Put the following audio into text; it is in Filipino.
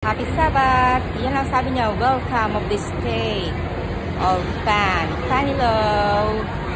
Happy Sabbath! Yan lang sabi niya, welcome of this day of fan. Fan!